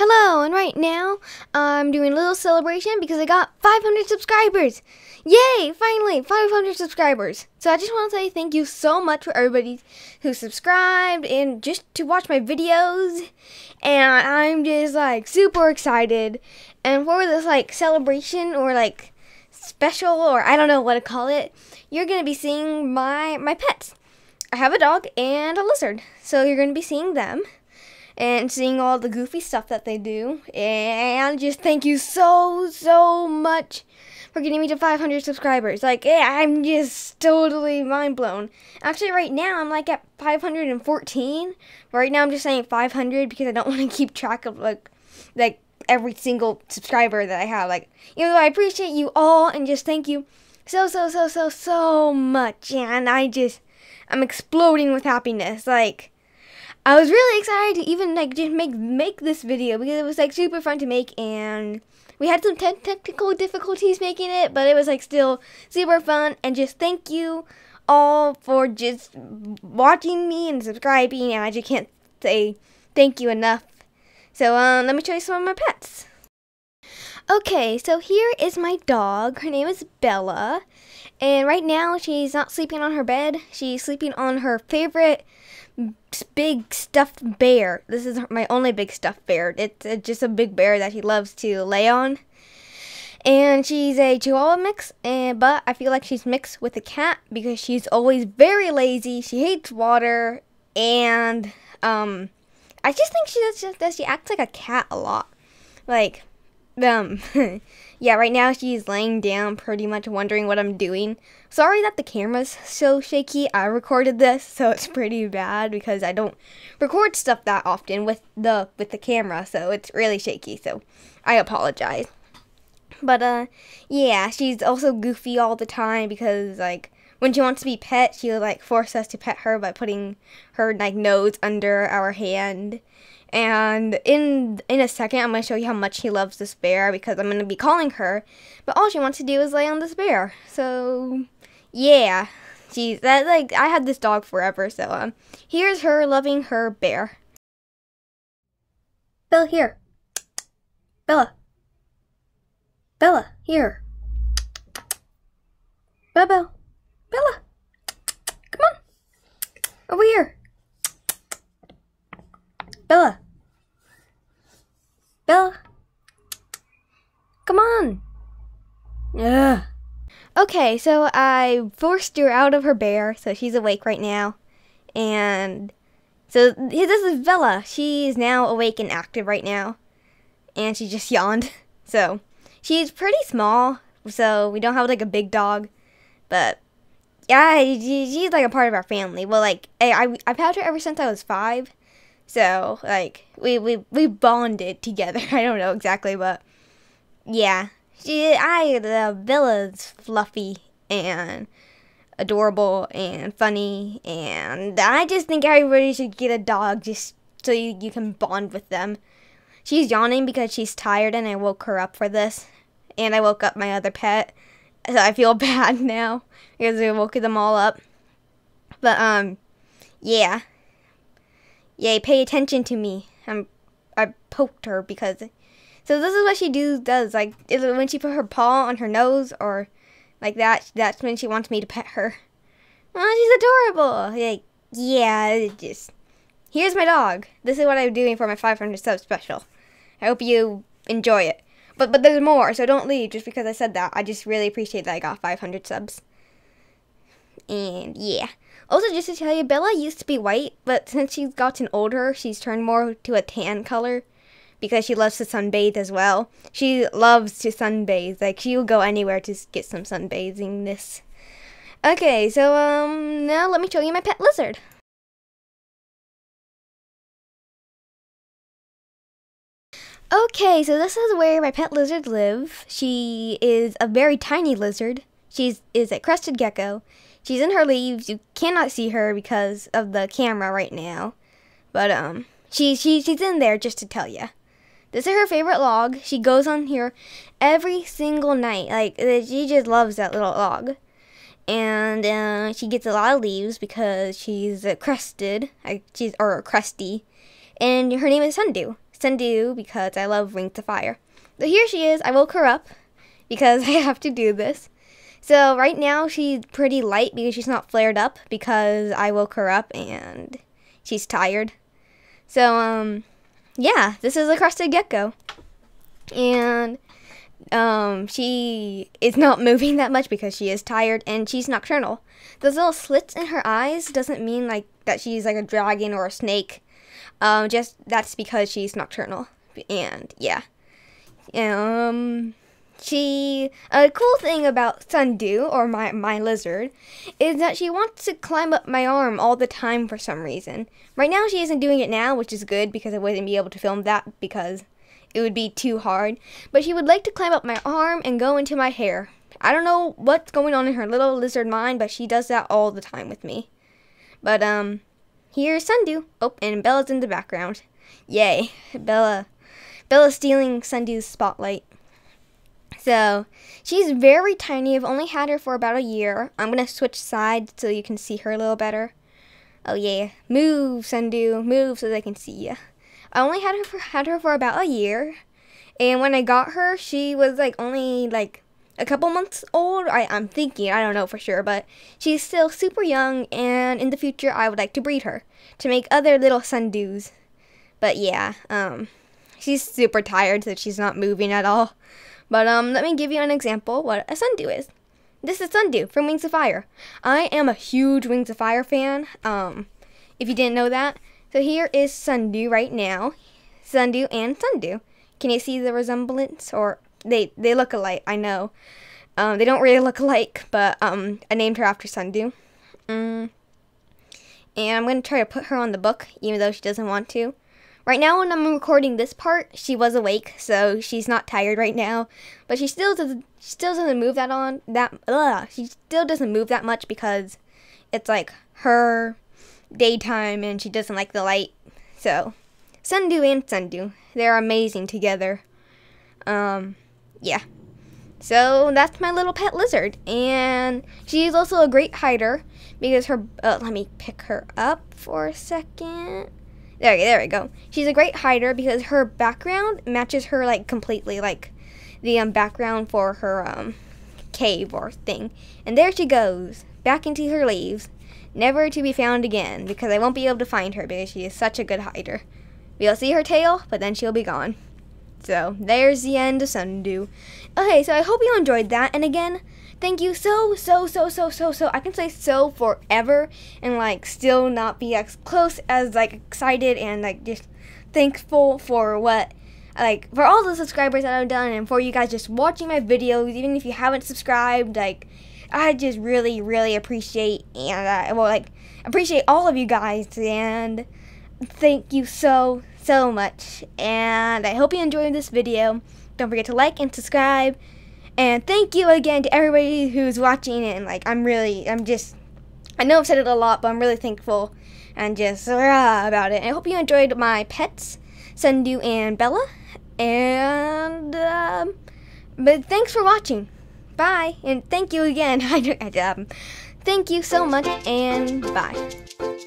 Hello, and right now I'm doing a little celebration because I got 500 subscribers. Yay! Finally, 500 subscribers. So I just want to say thank you so much for everybody who subscribed and just to watch my videos. And I'm just like super excited. And for this like celebration or like special or I don't know what to call it, you're gonna be seeing my my pets. I have a dog and a lizard, so you're gonna be seeing them and seeing all the goofy stuff that they do. And just thank you so, so much for getting me to 500 subscribers. Like, I'm just totally mind blown. Actually, right now, I'm like at 514. Right now, I'm just saying 500 because I don't want to keep track of, like, like every single subscriber that I have. Like, even though I appreciate you all and just thank you so, so, so, so, so much. And I just, I'm exploding with happiness. Like, I was really excited to even like just make make this video because it was like super fun to make and we had some te technical difficulties making it, but it was like still super fun and just thank you all for just watching me and subscribing and I just can't say thank you enough. So um let me show you some of my pets. Okay, so here is my dog. Her name is Bella. And right now she's not sleeping on her bed. She's sleeping on her favorite big stuffed bear. This is my only big stuffed bear. It's just a big bear that he loves to lay on. And she's a Chihuahua mix, and but I feel like she's mixed with a cat because she's always very lazy. She hates water, and um, I just think she does she acts like a cat a lot. Like um, yeah, right now she's laying down pretty much wondering what I'm doing. Sorry that the camera's so shaky. I recorded this, so it's pretty bad because I don't record stuff that often with the with the camera, so it's really shaky. So I apologize. But uh, yeah, she's also goofy all the time because like when she wants to be pet, she'll like force us to pet her by putting her like nose under our hand and in in a second, I'm to show you how much he loves this bear because I'm going to be calling her. But all she wants to do is lay on this bear. So, yeah. She's that like I had this dog forever. So, um, here's her loving her bear. Bella, here. Bella. Bella, here. Bella, Bella. Come on. Over here. Bella. Bella. Come on. Ugh. Okay, so I forced her out of her bear, so she's awake right now. And so this is Bella. She's now awake and active right now. And she just yawned. So she's pretty small, so we don't have like a big dog. But yeah, she's like a part of our family. Well, like eh, I, I've had her ever since I was five. So like we we we bonded together. I don't know exactly, but yeah, she I the Bella's fluffy and adorable and funny, and I just think everybody should get a dog just so you, you can bond with them. She's yawning because she's tired, and I woke her up for this, and I woke up my other pet, so I feel bad now because I woke them all up. But um, yeah, Yay, pay attention to me. I'm, I poked her because. So this is what she do does. Like when she put her paw on her nose or like that, that's when she wants me to pet her. She's adorable. Like yeah, just. Here's my dog. This is what I'm doing for my 500 sub special. I hope you enjoy it. But but there's more, so don't leave just because I said that. I just really appreciate that I got 500 subs. And yeah. Also, just to tell you, Bella used to be white, but since she's gotten older, she's turned more to a tan color because she loves to sunbathe as well. She loves to sunbathe. Like, she'll go anywhere to get some sunbathing this. Okay, so, um, now let me show you my pet lizard. Okay, so this is where my pet lizard live. She is a very tiny lizard. She is a crested gecko. She's in her leaves. You cannot see her because of the camera right now. But um she she she's in there just to tell you. This is her favorite log. She goes on here every single night. Like, she just loves that little log. And uh, she gets a lot of leaves because she's uh, crested. she's or a crusty. And her name is Sundew. Sundew because I love Wings of Fire. So here she is. I woke her up because I have to do this. So right now she's pretty light because she's not flared up because I woke her up and she's tired. So um yeah, this is a crested gecko. And um, she is not moving that much because she is tired and she's nocturnal. Those little slits in her eyes doesn't mean like that she's like a dragon or a snake. Um, just that's because she's nocturnal. And yeah. Um, she a cool thing about Sundew or my my lizard is that she wants to climb up my arm all the time for some reason. Right now she isn't doing it now, which is good because I wouldn't be able to film that because it would be too hard. But she would like to climb up my arm and go into my hair. I don't know what's going on in her little lizard mind, but she does that all the time with me. But um here's Sundew. Oh, and Bella's in the background. Yay. Bella Bella's stealing Sundew's spotlight. So she's very tiny. I've only had her for about a year. I'm gonna switch sides so you can see her a little better. Oh yeah, move, Sundew, move so they can see you. I only had her for had her for about a year, and when I got her, she was like only like a couple months old. I, I'm thinking, I don't know for sure, but she's still super young, and in the future, I would like to breed her to make other little Sundews. But yeah, um, she's super tired, so she's not moving at all. But um, let me give you an example what a sundew is. This is Sundew from Wings of Fire. I am a huge Wings of Fire fan. Um, if you didn't know that, so here is Sundew right now. Sundew and Sundew. Can you see the resemblance? Or they they look alike. I know. Um, they don't really look alike, but um, I named her after Sundew. Mm. And I'm gonna try to put her on the book, even though she doesn't want to. Right now, when I'm recording this part, she was awake, so she's not tired right now. But she still doesn't. Still doesn't move that on that. Ugh, she still doesn't move that much because it's like her daytime, and she doesn't like the light. So, Sundew and Sundew, they're amazing together. Um, yeah. So that's my little pet lizard, and she's also a great hider because her. Uh, let me pick her up for a second. There, there we go. She's a great hider because her background matches her like completely, like the um, background for her um, cave or thing. And there she goes, back into her leaves, never to be found again because I won't be able to find her because she is such a good hider. We'll see her tail, but then she'll be gone. So there's the end of Sundew. Okay, so I hope you enjoyed that. And again, thank you so, so, so, so, so, so. I can say so forever and like still not be as close as like excited and like just thankful for what like for all the subscribers that I've done and for you guys just watching my videos, even if you haven't subscribed, like I just really, really appreciate and uh, well like appreciate all of you guys and thank you so so much and I hope you enjoyed this video. Don't forget to like and subscribe. And thank you again to everybody who's watching and like I'm really I'm just I know I've said it a lot, but I'm really thankful and just rah, about it. I hope you enjoyed my pets, Sundew and Bella. And um, but thanks for watching. Bye and thank you again. I um, thank you so much and bye.